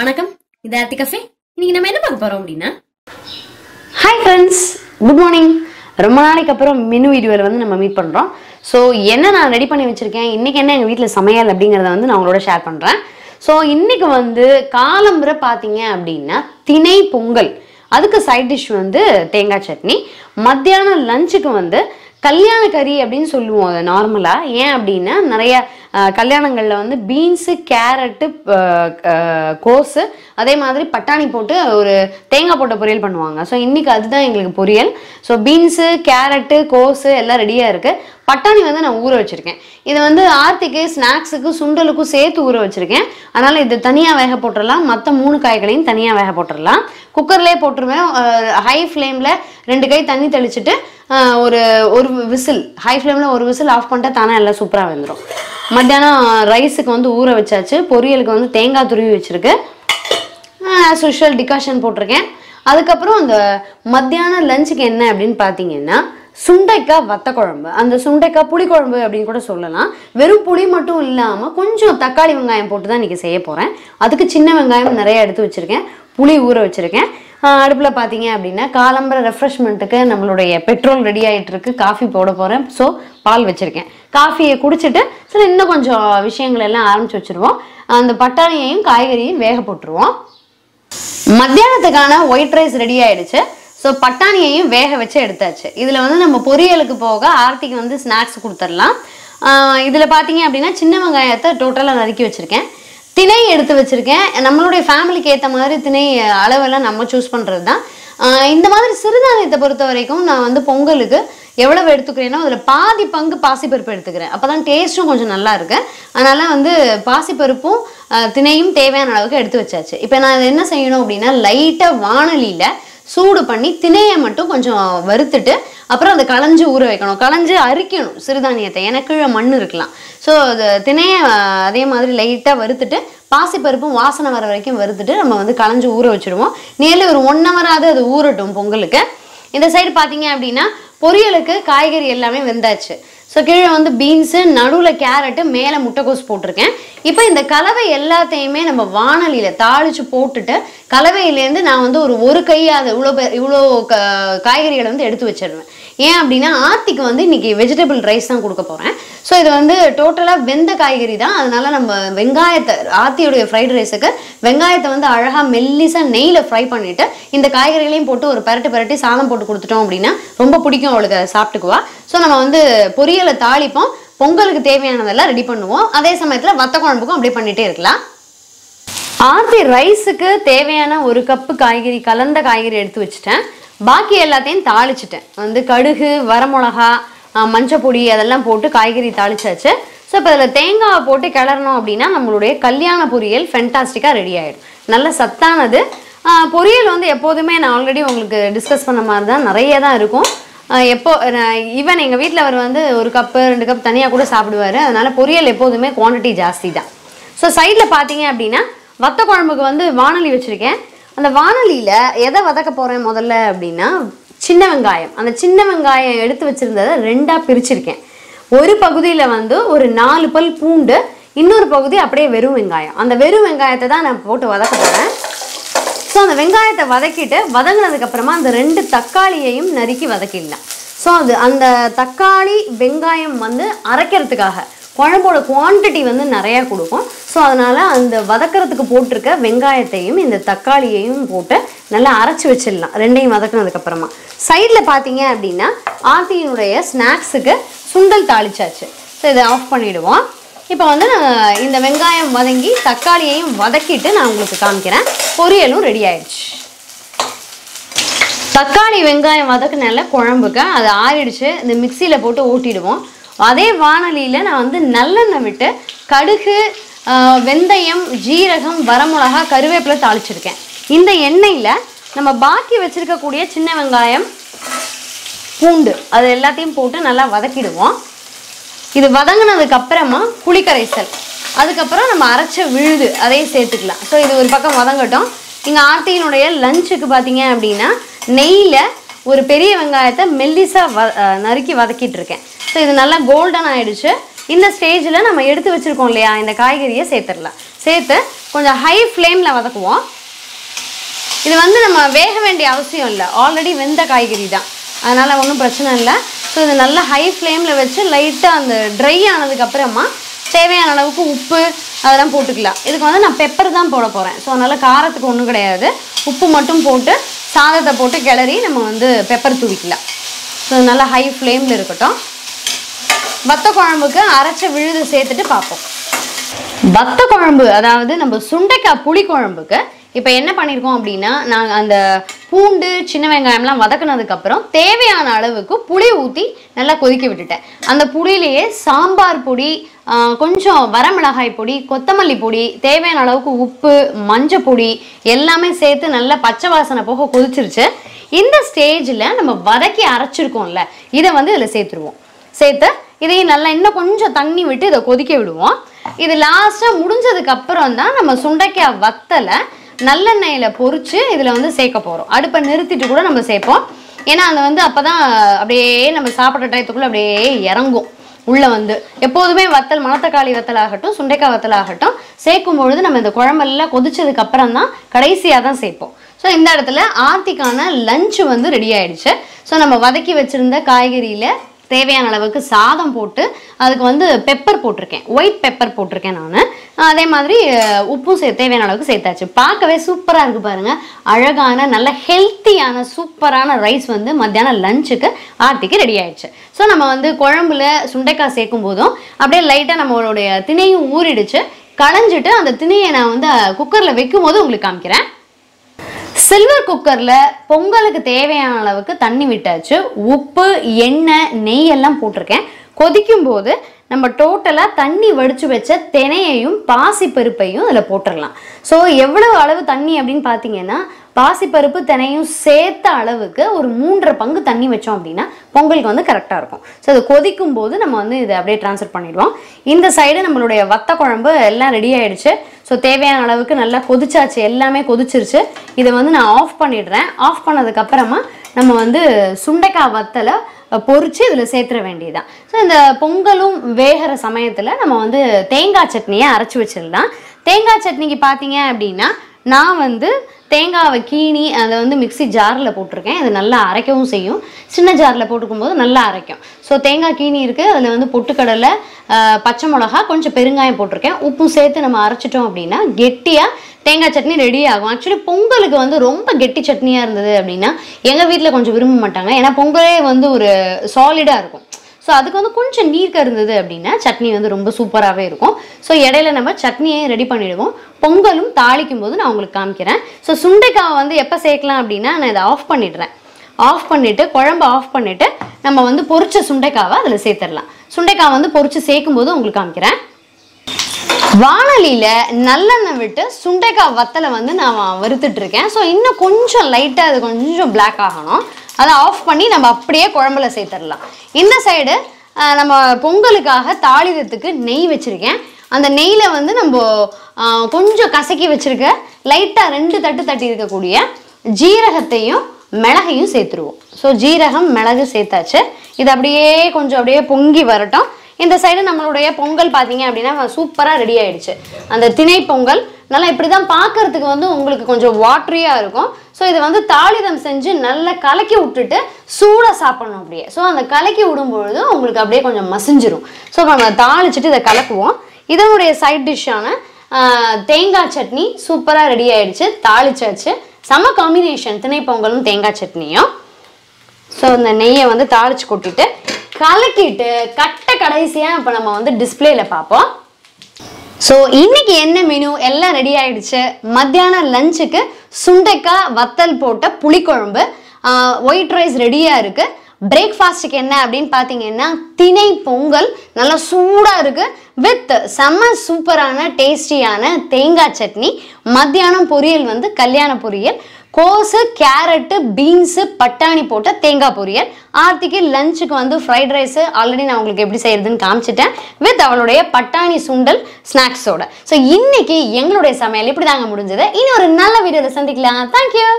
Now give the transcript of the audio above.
வணக்கம். இது ஆர்த்தி கஃபே. இன்னைக்கு நம்ம என்ன பார்க்க போறோம் அப்படின்னா? ஹாய் ஃப்ரெண்ட்ஸ் குட் மார்னிங் ரொம்ப நாளைக்கு அப்புறம் மெனு வீடியோவில் வந்து நம்ம மீட் பண்ணுறோம் ஸோ என்ன நான் ரெடி பண்ணி வச்சுருக்கேன்? இன்றைக்கி என்ன எங்கள் வீட்டில் சமையல் அப்படிங்கிறத வந்து நான் உங்களோட ஷேர் பண்ணுறேன் ஸோ இன்றைக்கி வந்து காலம்புரை பார்த்தீங்க அப்படின்னா திணை பொங்கல். அதுக்கு சைட் டிஷ் வந்து தேங்காய் சட்னி. மத்தியானம் லஞ்சுக்கு வந்து கல்யாண கறி அப்படின்னு சொல்லுவோம் அதை நார்மலாக ஏன் அப்படின்னா நிறைய கல்யாணங்களில் வந்து பீன்ஸு கேரட்டு கோஸு அதே மாதிரி பட்டாணி போட்டு ஒரு தேங்காய் போட்ட பொரியல் பண்ணுவாங்க. ஸோ இன்றைக்கி அதுதான் எங்களுக்கு பொரியல். ஸோ பீன்ஸு கேரட்டு கோஸு எல்லாம் ரெடியாக இருக்குது பட்டாணி வந்து நான் ஊற வச்சுருக்கேன். இது வந்து ஆர்த்திக்கு ஸ்நாக்ஸுக்கு சுண்டலுக்கும் சேர்த்து ஊற வச்சுருக்கேன். அதனால் இது தனியாக வேக போட்டுடலாம் மற்ற மூணு காய்களையும் தனியாக வேக போட்டுடலாம் குக்கர்லேயே போட்டுருவேன் ஹை ஃப்ளேமில் ரெண்டு கை தண்ணி தெளிச்சுட்டு ஒரு ஒரு விசில் ஹை ஃப்ளேமில் ஒரு விசில் ஆஃப் பண்ணிட்டா தானே எல்லாம் சூப்பராக வந்துடும் மத்தியானம் ரைஸுக்கு வந்து ஊற வச்சாச்சு. பொரியலுக்கு வந்து தேங்காய் துருவி வச்சுருக்கு. ஆஸ் யூஷுவல் டிகாஷன் போட்டிருக்கேன். அதுக்கப்புறம் அந்த மத்தியானம் லஞ்சுக்கு என்ன அப்படின்னு பார்த்தீங்கன்னா சுண்டைக்காய் வத்த குழம்பு அந்த சுண்டைக்காய் புளிக்குழம்பு அப்படின்னு கூட சொல்லலாம். வெறும் புளி மட்டும் இல்லாமல் கொஞ்சம் தக்காளி வெங்காயம் போட்டு தான் இன்றைக்கி செய்ய போகிறேன் அதுக்கு சின்ன வெங்காயம் நிறைய எடுத்து வச்சுருக்கேன். புளி ஊற வச்சுருக்கேன். அடுப்பில் பார்த்தீங்க அப்படின்னா காலம்பர ரெஃப்ரெஷ்மெண்ட்டுக்கு நம்மளுடைய பெட்ரோல் ரெடி ஆகிட்டு இருக்கு. காஃபி போட போகிறேன் ஸோ பால் வச்சுருக்கேன். காஃபியை குடிச்சிட்டு சரி இன்னும் கொஞ்சம் விஷயங்கள் எல்லாம் ஆரம்பிச்சு வச்சுருவோம். அந்த பட்டாணியையும் காய்கறியும் வேக போட்டுருவோம். மத்தியானத்துக்கான ஒயிட் ரைஸ் ரெடி ஆயிடுச்சு. ஸோ பட்டாணியையும் வேக வச்சு எடுத்தாச்சு. இதில் வந்து நம்ம பொரியலுக்கு போக ஆர்த்திக்கு வந்து ஸ்நாக்ஸ் கொடுத்துடலாம். இதில் பார்த்தீங்க அப்படின்னா சின்ன வெங்காயத்தை டோட்டலாக நறுக்கி வச்சுருக்கேன். திணை எடுத்து வச்சுருக்கேன். நம்மளுடைய ஃபேமிலிக்கு ஏற்ற மாதிரி திணை அளவெல்லாம் நம்ம சூஸ் பண்ணுறது தான் இந்த மாதிரி சிறுதானியத்தை பொறுத்த வரைக்கும் நான் வந்து பொங்கலுக்கு எவ்வளவு எடுத்துக்கிறேனோ அதில் பாதி பங்கு பாசிப்பருப்பு எடுத்துக்கிறேன். அப்போ தான் டேஸ்ட்டும் கொஞ்சம் நல்லா இருக்கு. அதனால் வந்து பாசிப்பருப்பும் திணையும் தேவையான அளவுக்கு எடுத்து வச்சாச்சு. இப்போ நான் என்ன செய்யணும் அப்படின்னா லைட்டாக வானலியில் சூடு பண்ணி திணையை மட்டும் கொஞ்சம் வறுத்துட்டு அப்புறம் அதை களைஞ்சு ஊற வைக்கணும். களைஞ்சு அரிக்கணும் சிறுதானியத்தை. ஏன்னா கீழே மண் இருக்கலாம். ஸோ அது திணையை அதே மாதிரி லைட்டாக வறுத்துட்டு பாசிப்பருப்பும் வாசனை வர வரைக்கும் வறுத்துட்டு நம்ம வந்து களைஞ்சு ஊற வச்சுடுவோம். நியர்லி ஒரு ஒன் ஹவராவது அது ஊறட்டும் பொங்கலுக்கு. இந்த சைடு பார்த்தீங்க அப்படின்னா பொரியலுக்கு காய்கறி எல்லாமே வெந்தாச்சு. ஸோ கீழே வந்து பீன்ஸு நடுவில் கேரட்டு மேலே முட்டைக்கோஸ் போட்டிருக்கேன். இப்போ இந்த கலவை எல்லாத்தையுமே நம்ம வானலியில் தாளித்து போட்டுட்டு கலவையிலேருந்து நான் வந்து ஒரு ஒரு கையாக இவ்வளோ இவ்வளோ க காய்கறிகளை வந்து எடுத்து வச்சிடுவேன் ஏன் அப்படின்னா ஆர்த்திக்கு வந்து இன்னைக்கு வெஜிடபிள் ரைஸ் தான் கொடுக்க போகிறேன் ஸோ இது வந்து டோட்டலாக வெந்த காய்கறி தான். அதனால நம்ம வெங்காயத்தை ஆர்த்தியுடைய ஃப்ரைட் ரைஸுக்கு வெங்காயத்தை வந்து அழகாக மெல்லிசாக நெய்யில் ஃப்ரை பண்ணிவிட்டு இந்த காய்கறிகளையும் போட்டு ஒரு பரட்டு பரட்டி சாதம் போட்டு கொடுத்துட்டோம் அப்படின்னா ரொம்ப பிடிக்கும் அவளுக்கு அதை சாப்பிட்டுக்குவா. ஸோ நம்ம வந்து பொரியலை தாளிப்போம். பொங்கலுக்கு தேவையானதெல்லாம் ரெடி பண்ணுவோம். அதே சமயத்தில் வத்த குழம்புக்கும் அப்படியே பண்ணிகிட்டே இருக்கலாம். ஆர்த்தி ரைஸுக்கு தேவையான ஒரு கப்பு காய்கறி கலந்த காய்கறி எடுத்து வச்சுட்டேன். பாக்கி எல்லாத்தையும் தாளிச்சிட்டேன். வந்து கடுகு வரமிளகா மஞ்சப்பொடி அதெல்லாம் போட்டு காய்கறி தாளிச்சாச்சு. ஸோ இப்போ அதில் தேங்காவை போட்டு கிளறணும் அப்படின்னா நம்மளுடைய கல்யாண பொரியல் ஃபென்டாஸ்டிக்காக ரெடி ஆகிடும் நல்ல சத்தானது. பொரியல் வந்து எப்போதுமே நான் ஆல்ரெடி உங்களுக்கு டிஸ்கஸ் பண்ண மாதிரி தான் நிறைய தான் இருக்கும். எப்போ ஈவன் எங்கள் வீட்டில் அவர் வந்து ஒரு கப்பு ரெண்டு கப் தனியாக கூட சாப்பிடுவார். அதனால் பொரியல் எப்போதுமே குவான்டிட்டி ஜாஸ்தி தான். ஸோ சைடில் பார்த்தீங்க அப்படின்னா வத்த குழம்புக்கு வந்து வானொலி வச்சுருக்கேன். அந்த வானொலியில் எதை வதக்க போகிறேன் முதல்ல அப்படின்னா சின்ன வெங்காயம். அந்த சின்ன வெங்காயம் எடுத்து வச்சுருந்ததை ரெண்டாக பிரிச்சிருக்கேன். ஒரு பகுதியில் வந்து ஒரு நாலு பல் பூண்டு இன்னொரு பகுதி அப்படியே வெறும் வெங்காயம். அந்த வெறும் வெங்காயத்தை தான் நான் போட்டு வதக்க போகிறேன் ஸோ அந்த வெங்காயத்தை வதக்கிட்டு வதங்கினதுக்கப்புறமா அந்த ரெண்டு தக்காளியையும் நறுக்கி வதக்கிடலாம். ஸோ அது அந்த தக்காளி வெங்காயம் வந்து அரைக்கிறதுக்காக. குழம்போட குவான்டிட்டி வந்து நிறையா கொடுக்கும். ஸோ அதனால் அந்த வதக்கிறதுக்கு போட்டிருக்க வெங்காயத்தையும் இந்த தக்காளியையும் போட்டு நல்லா அரைச்சி வச்சிடலாம். ரெண்டையும் வதக்குனதுக்கப்புறமா சைடில் பார்த்தீங்க அப்படின்னா ஆர்த்தியினுடைய ஸ்நாக்ஸுக்கு சுண்டல் தாளிச்சாச்சு. ஸோ இதை ஆஃப் பண்ணிவிடுவோம் இப்போ வந்து நான் இந்த வெங்காயம் வதங்கி தக்காளியையும் வதக்கிட்டு நான் உங்களுக்கு காமிக்கிறேன். பொரியலும் ரெடி ஆயிடுச்சு. தக்காளி வெங்காயம் வதக்குனால குழம்புக்கு அது ஆறிடுச்சு. இந்த மிக்சியில் போட்டு ஊட்டிடுவோம். அதே வானலியில் நான் வந்து நல்லெண்ணெய் விட்டு கடுகு வெந்தயம் ஜீரகம் வரமிளகா கருவேப்பிலை தாளிச்சிருக்கேன். இந்த எண்ணெயில் நம்ம பாக்கி வச்சுருக்கக்கூடிய சின்ன வெங்காயம் பூண்டு அது எல்லாத்தையும் போட்டு நல்லா வதக்கிடுவோம். இது வதங்கினதுக்கு அப்புறமா புளிக்கரைசல் அதுக்கப்புறம் நம்ம அரைச்ச விழுது அதையும் சேர்த்துக்கலாம். ஸோ இது ஒரு பக்கம் வதங்கட்டும். இங்கே ஆர்த்தியினுடைய லஞ்சுக்கு பார்த்தீங்க அப்படின்னா நெய்யில் ஒரு பெரிய வெங்காயத்தை மெல்லிசாக வ நறுக்கி வதக்கிட்டு இருக்கேன் ஸோ இது நல்லா கோல்டன் ஆகிடுச்சு இந்த ஸ்டேஜில் நம்ம எடுத்து வச்சுருக்கோம் இல்லையா இந்த காய்கறியை சேர்த்துடலாம். சேர்த்து கொஞ்சம் ஹை ஃப்ளேமில் வதக்குவோம். இது வந்து நம்ம வேக வேண்டிய அவசியம் இல்லை. ஆல்ரெடி வெந்த காய்கறி தான். அதனால் ஒன்றும் பிரச்சனை இல்லை. ஸோ இது நல்லா ஹை ஃப்ளேமில் வச்சு லைட்டாக அந்த ட்ரை ஆனதுக்கப்புறமா தேவையான அளவுக்கு உப்பு அதெல்லாம் போட்டுக்கலாம். இதுக்கு வந்து நான் பெப்பர் தான் போட போகிறேன் ஸோ அதனால் காரத்துக்கு ஒன்றும் கிடையாது. உப்பு மட்டும் போட்டு சாதத்தை போட்டு கிளறி நம்ம வந்து பெப்பர் தூவிக்கலாம். ஸோ நல்லா ஹை ஃப்ளேமில் இருக்கட்டும். வத்த குழம்புக்கு அரைச்ச விழுது சேர்த்துட்டு பார்ப்போம். வத்த குழம்பு அதாவது நம்ம சுண்டைக்காய் புளி குழம்புக்கு இப்போ என்ன பண்ணியிருக்கோம் அப்படின்னா நாங்கள் அந்த பூண்டு சின்ன வெங்காயம்லாம் வதக்குனதுக்கப்புறம் தேவையான அளவுக்கு புளி ஊற்றி நல்லா கொதிக்க விட்டுட்டேன். அந்த புளியிலேயே சாம்பார் பொடி கொஞ்சம் வரமிளகாய் பொடி கொத்தமல்லி பொடி தேவையான அளவுக்கு உப்பு மஞ்சள் பொடி எல்லாமே சேர்த்து நல்லா பச்சை வாசனை போக கொதிச்சிருச்சு. இந்த ஸ்டேஜில் நம்ம வதக்கி அரைச்சிருக்கோம்ல இதை வந்து இதில் சேர்த்துருவோம். சேர்த்து இதையும் நல்லா இன்னும் கொஞ்சம் தண்ணி விட்டு இதை கொதிக்க விடுவோம். இது லாஸ்ட்டாக முடிஞ்சதுக்கு அப்புறம் தான் நம்ம சுண்டைக்காய் வத்தலை நல்லெண்ணெயில் பொறிச்சு இதில் வந்து சேர்க்க போகிறோம் அடுப்பை நிறுத்திட்டு கூட நம்ம சேர்ப்போம். ஏன்னா அது வந்து அப்போ தான் அப்படியே நம்ம சாப்பிட்ற டயத்துக்குள்ளே அப்படியே இறங்கும். உள்ளே வந்து எப்போதுமே வத்தல் மணத்தக்காளி வத்தல் ஆகட்டும் சுண்டைக்காய் வத்தல் ஆகட்டும் சேர்க்கும் பொழுது நம்ம இந்த குழம்பெல்லாம் கொதிச்சதுக்கு அப்புறம் தான் கடைசியாக தான் சேர்ப்போம். ஸோ இந்த இடத்துல ஆர்த்திக்கான லஞ்சு வந்து ரெடி ஆயிடுச்சு. ஸோ நம்ம வதக்கி வச்சுருந்த காய்கறியில் தேவையான அளவுக்கு சாதம் போட்டு அதுக்கு வந்து பெப்பர் போட்டிருக்கேன். ஒயிட் பெப்பர் போட்டிருக்கேன் நான். அதே மாதிரி உப்பும் சே தேவையான அளவுக்கு சேர்த்தாச்சு. பார்க்கவே சூப்பராக இருக்குது பாருங்கள் அழகான நல்ல ஹெல்த்தியான சூப்பரான ரைஸ் வந்து மத்தியானம் லஞ்சுக்கு ஆர்த்திக்கு ரெடி ஆயிடுச்சு. ஸோ நம்ம வந்து குழம்புல சுண்டைக்காய் சேர்க்கும் போதும் அப்படியே லைட்டாக நம்மளுடைய திணையும் ஊறிடுச்சு. களைஞ்சிட்டு அந்த திணையை நான் வந்து குக்கரில் வைக்கும் போது உங்களுக்கு காமிக்கிறேன். சில்வர் குக்கரில் பொங்கலுக்கு தேவையான அளவுக்கு தண்ணி விட்டாச்சு. உப்பு எண்ணெய் நெய் எல்லாம் போட்டிருக்கேன். கொதிக்கும் போது நம்ம டோட்டலாக தண்ணி வடித்து வச்ச தினையையும் பாசிப்பருப்பையும் இதில் போட்டுடலாம் ஸோ எவ்வளவு அளவு தண்ணி அப்படின்னு பார்த்தீங்கன்னா பாசிப்பருப்பு தினையும் சேர்த்த அளவுக்கு ஒரு மூன்றரை பங்கு தண்ணி வச்சோம் அப்படின்னா பொங்கலுக்கு வந்து கரெக்டாக இருக்கும். ஸோ அது கொதிக்கும் போது நம்ம வந்து இதை அப்படியே ட்ரான்ஸ்ஃபர் பண்ணிடுவோம். இந்த சைடு நம்மளுடைய வத்த குழம்பு எல்லாம் ரெடி ஆகிடுச்சு ஸோ தேவையான அளவுக்கு நல்லா கொதிச்சாச்சு. எல்லாமே கொதிச்சிருச்சு. இதை வந்து நான் ஆஃப் பண்ணிடுறேன். ஆஃப் பண்ணதுக்கப்புறமா நம்ம வந்து சுண்டைக்காய் வத்தலை பொறிச்சு இதில் சேர்த்துற வேண்டியதுதான். ஸோ இந்த பொங்கலும் வேகிற சமயத்தில் நம்ம வந்து தேங்காய் சட்னியை அரைச்சி வச்சிடலாம். தேங்காய் சட்னிக்கு பார்த்தீங்க அப்படின்னா நான் வந்து தேங்காவை கீனி அதை வந்து மிக்ஸி ஜாரில் போட்டிருக்கேன். இது நல்லா அரைக்கவும் செய்யும். சின்ன ஜாரில் போட்டுக்கும் போது நல்லா அரைக்கும். ஸோ தேங்காய் கீனி இருக்குது அதில் வந்து பொட்டுக்கடலை பச்சை மிளகா கொஞ்சம் பெருங்காயம் போட்டிருக்கேன். உப்பும் சேர்த்து நம்ம அரைச்சிட்டோம் அப்படின்னா கெட்டியாக தேங்காய் சட்னி ரெடி ஆகும். ஆக்சுவலி பொங்கலுக்கு வந்து ரொம்ப கெட்டி சட்னியாக இருந்தது அப்படின்னா எங்கள் வீட்டில் கொஞ்சம் விரும்ப மாட்டாங்க. ஏன்னா பொங்கலே வந்து ஒரு சாலிடாக இருக்கும். ஸோ அதுக்கு வந்து கொஞ்சம் நீர்க்க இருந்தது அப்படின்னா சட்னி வந்து ரொம்ப சூப்பராகவே இருக்கும். ஸோ இடையில நம்ம சட்னியை ரெடி பண்ணிடுவோம். பொங்கலும் தாளிக்கும் போது நான் உங்களுக்கு காமிக்கிறேன். ஸோ சுண்டைக்காவை வந்து எப்போ சேர்க்கலாம் அப்படின்னா நான் இதை ஆஃப் பண்ணிடுறேன். ஆஃப் பண்ணிவிட்டு குழம்பு ஆஃப் பண்ணிவிட்டு நம்ம வந்து பொரிச்ச சுண்டைக்காவை அதில் சேர்த்துடலாம். சுண்டைக்காய் வந்து பொரிச்சு சேர்க்கும் போது உங்களுக்கு காமிக்கிறேன். வானலியில் நல்லெண்ணெய் விட்டு சுண்டைக்காய் வத்தலை வந்து நான் வறுத்துட்டு இருக்கேன். ஸோ இன்னும் கொஞ்சம் லைட்டாக அது கொஞ்சம் பிளாக் ஆகணும். அதை ஆஃப் பண்ணி நம்ம அப்படியே குழம்புல சேர்த்துடலாம். இந்த சைடு நம்ம பொங்கலுக்காக தாளிதத்துக்கு நெய் வச்சுருக்கேன். அந்த நெய்யில் வந்து நம்ம கொஞ்சம் கசக்கி வச்சுருக்க லைட்டாக ரெண்டு தட்டு தட்டி இருக்கக்கூடிய ஜீரகத்தையும் மிளகையும் சேர்த்துருவோம். ஸோ ஜீரகம் மிளகு சேர்த்தாச்சு. இது அப்படியே கொஞ்சம் அப்படியே பொங்கி வரட்டும். இந்த சைடு நம்மளுடைய பொங்கல் பார்த்தீங்க அப்படின்னா சூப்பராக ரெடி ஆயிடுச்சு. அந்த திணை பொங்கல் நல்லா இப்படி தான் பார்க்கறதுக்கு வந்து உங்களுக்கு கொஞ்சம் வாட்டரியாக இருக்கும். ஸோ இதை வந்து தாளிதம் செஞ்சு நல்லா கலக்கி விட்டுட்டு சூடாக சாப்பிடணும் அப்படியே. ஸோ அந்த கலக்கி விடும்பொழுது உங்களுக்கு அப்படியே கொஞ்சம் மசிஞ்சிரும். ஸோ நம்ம தாளிச்சிட்டு இதை கலக்குவோம். இதனுடைய சைட் டிஷ்ஷான தேங்காய் சட்னி சூப்பராக ரெடி ஆயிடுச்சு. தாளிச்சாச்சு. செம காம்பினேஷன் திணைப்பொங்கலும் தேங்காய் சட்னியும். ஸோ இந்த நெய்யை வந்து தாளிச்சு கொட்டிட்டு கலக்கிட்டு கட்ட கடைசியாக இப்போ நம்ம வந்து டிஸ்பிளேல பார்ப்போம். ஸோ இன்னைக்கு என்ன மெனு எல்லாம் ரெடி ஆயிடுச்சு. மத்தியானம் லஞ்சுக்கு சுண்டைக்காய் வத்தல் போட்ட புளிக்குழம்பு ஒயிட் ரைஸ் ரெடியாக இருக்கு. பிரேக்ஃபாஸ்ட்டுக்கு என்ன அப்படின்னு பார்த்தீங்கன்னா திணை பொங்கல் நல்லா சூடாக இருக்கு. வித் செம்ம சூப்பரான டேஸ்டியான தேங்காய் சட்னி. மத்தியானம் பொரியல் வந்து கல்யாண பொரியல். கோஸு கேரட்டு பீன்ஸு பட்டாணி போட்ட தேங்காய் பொரியல். ஆர்த்திக்கு லஞ்சுக்கு வந்து ஃப்ரைட் ரைஸு ஆல்ரெடி நான் உங்களுக்கு எப்படி செய்யறதுன்னு காமிச்சிட்டேன். வித் அவளுடைய பட்டாணி சுண்டல் ஸ்நாக்ஸோட ஸோ இன்னைக்கு எங்களுடைய சமையல் இப்படி தாங்க முடிஞ்சது. இனி ஒரு நல்ல வீடியோவில் சந்திக்கலாம். தேங்க்யூ